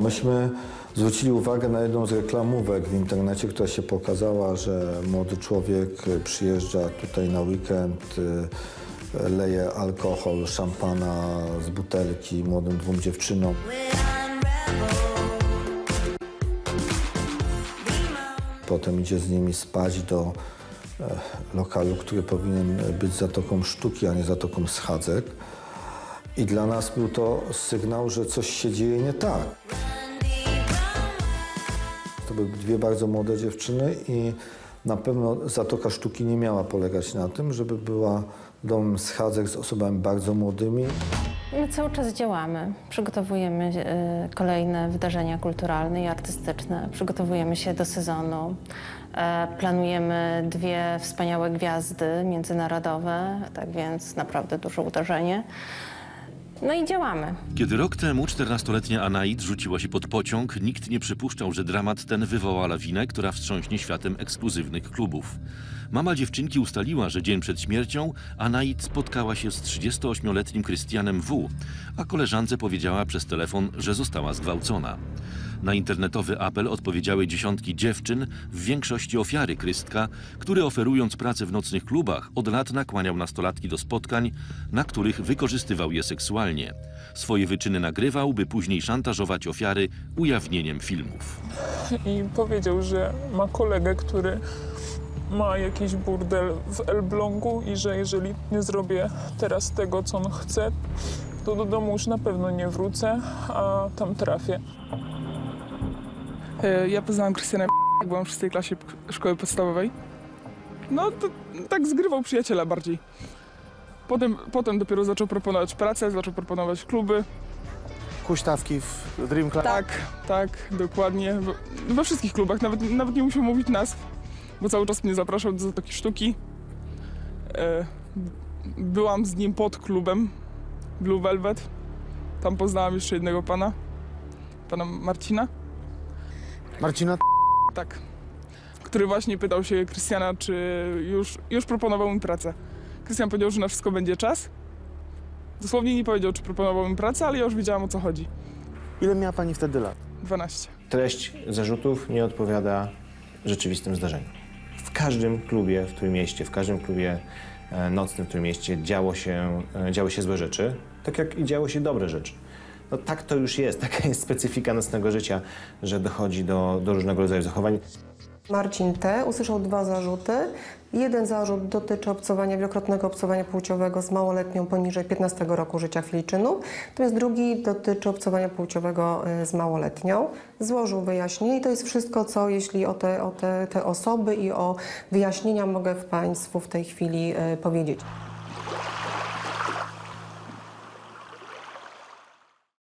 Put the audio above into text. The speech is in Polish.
Myśmy zwrócili uwagę na jedną z reklamówek w internecie, która się pokazała, że młody człowiek przyjeżdża tutaj na weekend, y, leje alkohol, szampana z butelki młodym dwóm dziewczynom. Potem idzie z nimi spać do e, lokalu, który powinien być zatoką sztuki, a nie zatoką schadzek. I dla nas był to sygnał, że coś się dzieje nie tak. To były dwie bardzo młode dziewczyny i na pewno Zatoka Sztuki nie miała polegać na tym, żeby była domem schadzek z osobami bardzo młodymi. My cały czas działamy. Przygotowujemy e, kolejne wydarzenia kulturalne i artystyczne. Przygotowujemy się do sezonu. E, Planujemy dwie wspaniałe gwiazdy międzynarodowe, tak więc naprawdę duże uderzenie. No i działamy. Kiedy rok temu 14-letnia Anaid rzuciła się pod pociąg, nikt nie przypuszczał, że dramat ten wywoła lawinę, która wstrząśnie światem ekskluzywnych klubów. Mama dziewczynki ustaliła, że dzień przed śmiercią Anaid spotkała się z 38-letnim Krystianem W., a koleżance powiedziała przez telefon, że została zgwałcona. Na internetowy apel odpowiedziały dziesiątki dziewczyn, w większości ofiary Krystka, który oferując pracę w nocnych klubach od lat nakłaniał nastolatki do spotkań, na których wykorzystywał je seksualnie. Swoje wyczyny nagrywał, by później szantażować ofiary ujawnieniem filmów. i powiedział, że ma kolegę, który ma jakiś burdel w Elblągu i że jeżeli nie zrobię teraz tego, co on chce, to do domu już na pewno nie wrócę, a tam trafię. E, Ja poznałam Krystiana jak byłam w szóstej klasie szkoły podstawowej. No to tak zgrywał przyjaciela bardziej. Potem, potem dopiero zaczął proponować pracę, zaczął proponować kluby. huśtawki w Dream Club. Tak, tak, dokładnie. We, we wszystkich klubach, nawet, nawet nie musiał mówić nazw, bo cały czas mnie zapraszał do Zatoki Sztuki. E, byłam z nim pod klubem Blue Velvet. Tam poznałam jeszcze jednego pana, pana Marcina. Marcina, Tak. Który właśnie pytał się Krystiana, czy już, już proponował mi pracę. Krystian powiedział, że na wszystko będzie czas. Dosłownie nie powiedział, czy proponował mi pracę, ale ja już wiedziałam o co chodzi. ile miała pani wtedy lat? 12. Treść zarzutów nie odpowiada rzeczywistym zdarzeniom. W każdym klubie w tym mieście, w każdym klubie e, nocnym w tym mieście działo się, e, działy się złe rzeczy, tak jak i działy się dobre rzeczy. No tak to już jest, taka jest specyfika nocnego życia, że dochodzi do, do różnego rodzaju zachowań. Marcin T. usłyszał dwa zarzuty. Jeden zarzut dotyczy obcowania, wielokrotnego obcowania płciowego z małoletnią poniżej 15 roku życia Filiczynów, natomiast drugi dotyczy obcowania płciowego y, z małoletnią. Złożył wyjaśnienie i to jest wszystko, co jeśli o te, o te, te osoby i o wyjaśnienia mogę Państwu w tej chwili y, powiedzieć.